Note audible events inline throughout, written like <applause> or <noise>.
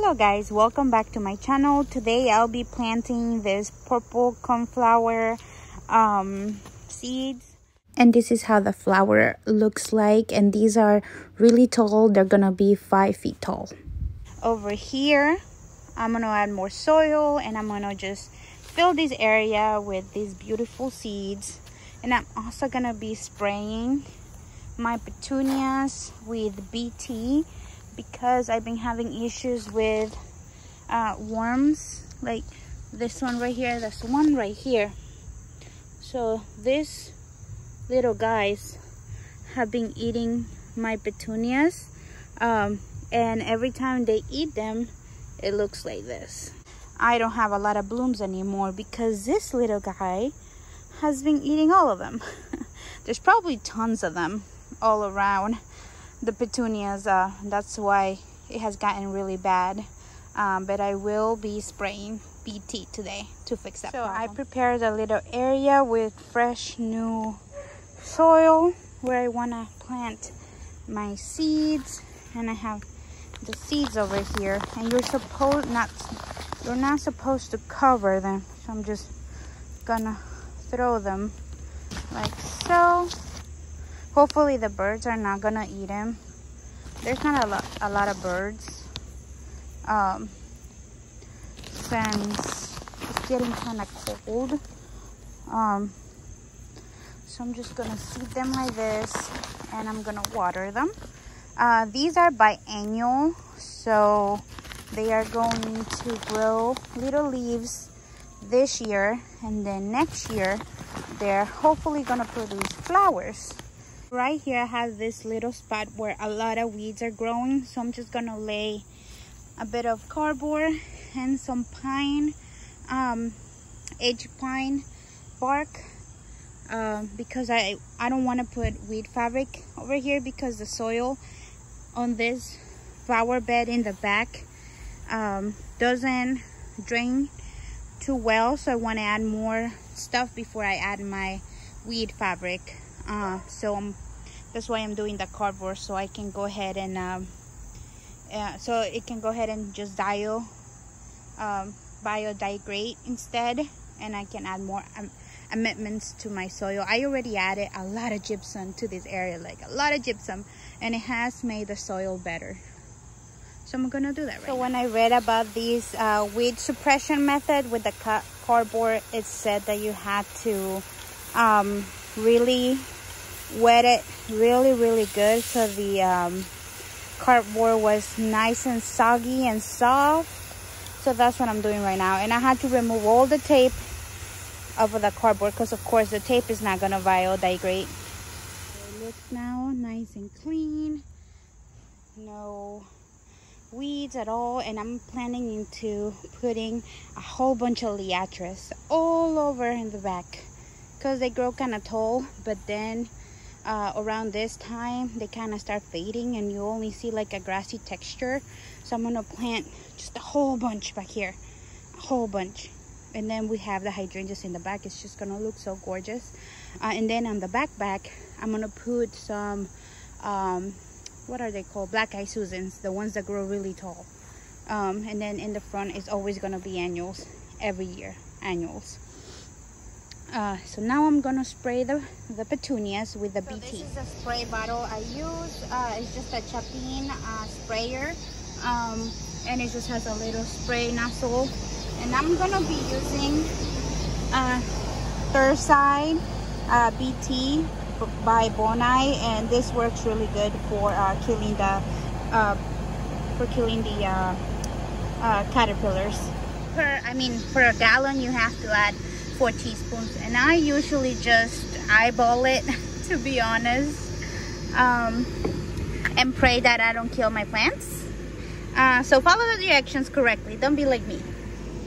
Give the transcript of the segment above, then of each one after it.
Hello guys, welcome back to my channel. Today I'll be planting this purple cornflower um, seeds. And this is how the flower looks like. And these are really tall. They're gonna be five feet tall. Over here, I'm gonna add more soil and I'm gonna just fill this area with these beautiful seeds. And I'm also gonna be spraying my petunias with BT because I've been having issues with uh, worms. Like this one right here there's one right here. So these little guys have been eating my petunias um, and every time they eat them it looks like this. I don't have a lot of blooms anymore because this little guy has been eating all of them. <laughs> There's probably tons of them all around the petunias uh, that's why it has gotten really bad. Um, but I will be spraying BT today to fix that so problem. I prepared a little area with fresh new soil where I want to plant my seeds and I have the seeds over here. And you're supposed not you're not supposed to cover them so I'm just gonna throw them like so hopefully the birds are not gonna eat them there's not a lot a lot of birds. Um, since it's getting kind of cold. Um, so I'm just gonna seed them like this and I'm gonna water them. Uh, these are biennial so they are going to grow little leaves this year and then next year they're hopefully gonna produce flowers right here I have this little spot where a lot of weeds are growing so I'm just gonna lay a bit of cardboard and some pine um, edge pine bark uh, because I I don't want to put weed fabric over here because the soil on this flower bed in the back um, doesn't drain too well so I want to add more stuff before I add my weed fabric. Uh, so I'm, that's why I'm doing the cardboard so I can go ahead and um, uh, so it can go ahead and just bio um, biodegrade instead and I can add more um, amendments to my soil I already added a lot of gypsum to this area like a lot of gypsum and it has made the soil better so I'm gonna do that right so now. when I read about this uh, weed suppression method with the cardboard it said that you had to um, really wet it really really good so the um, cardboard was nice and soggy and soft. So that's what I'm doing right now. And I had to remove all the tape of the cardboard because of course the tape is not gonna biodegrade. It looks now nice and clean. No weeds at all. And I'm planning into putting a whole bunch of liatris all over in the back because they grow kind of tall but then uh, around this time they kind of start fading and you only see like a grassy texture. So I'm gonna plant just a whole bunch back here a whole bunch. And then we have the hydrangeas in the back. It's just gonna look so gorgeous. Uh, and then on the back back I'm gonna put some um, what are they called? Black eye Susans the ones that grow really tall. Um, and then in the front is always gonna be annuals every year annuals uh, so now I'm gonna spray the, the petunias with the so BT. this is a spray bottle I use. Uh, it's just a Chapin uh, sprayer. Um, and it just has a little spray nozzle. And I'm gonna be using uh, Thuricide uh, BT by Bonide. And this works really good for uh, killing the uh, for killing the uh, uh, caterpillars. Per, I mean, for a gallon, you have to add four teaspoons and I usually just eyeball it <laughs> to be honest um, and pray that I don't kill my plants. Uh, so follow the directions correctly. Don't be like me.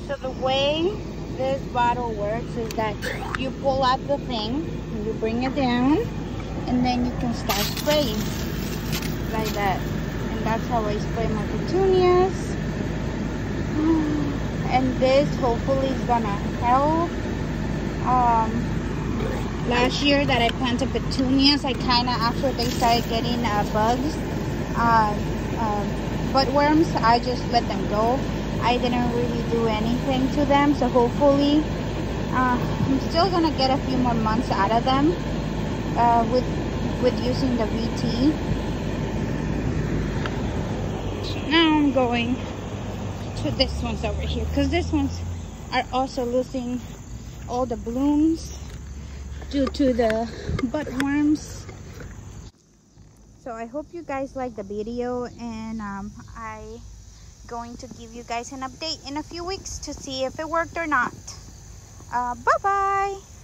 So the way this bottle works is that you pull out the thing you bring it down and then you can start spraying like that. And that's how I spray my petunias. <sighs> And this hopefully is gonna help um, last year that I planted petunias, I kind of, after they started getting uh, bugs, uh, um, worms, I just let them go. I didn't really do anything to them, so hopefully uh, I'm still gonna get a few more months out of them uh, with with using the BT. Now I'm going to this one's over here because this ones are also losing all the blooms due to the worms. So I hope you guys like the video and um, I going to give you guys an update in a few weeks to see if it worked or not. Uh, bye bye.